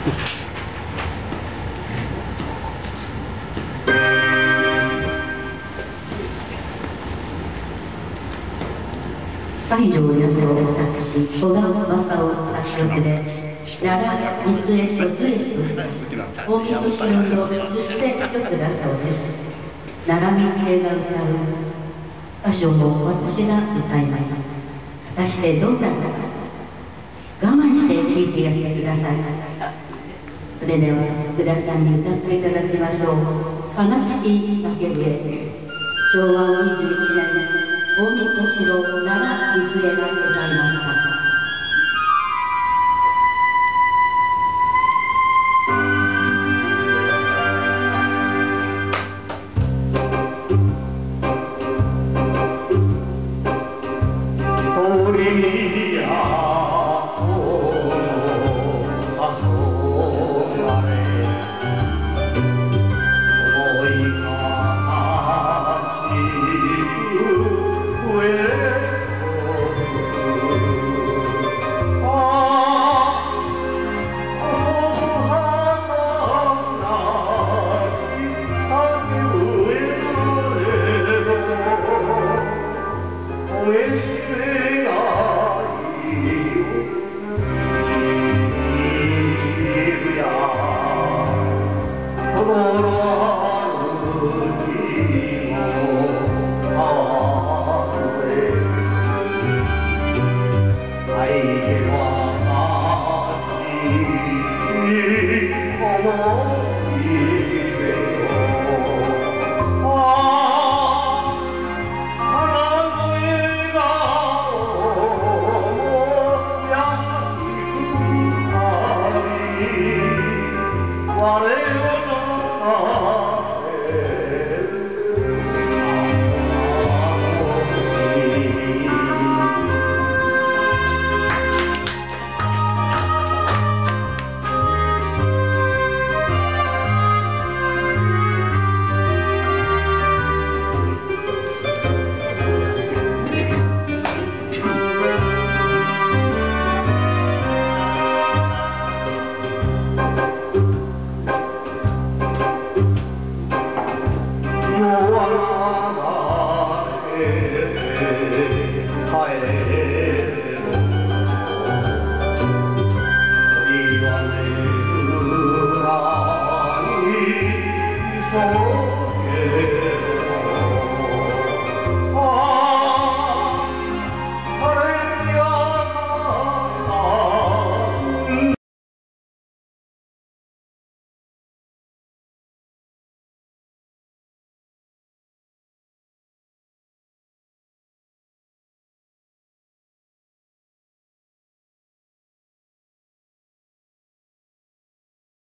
西条役を私小川正夫作曲で奈良三江と随と大水市のの出世曲だそうです奈良三江が歌う歌唱も私が歌います果たしてどうだったか慢していてやってくださいそれでは福田さんに歌っていただきましょう「悲しき叫びへ」昭和21年近江敏郎奈良水江がございました Thank you.。无论寂寞安慰，爱的是你我。Oh. higher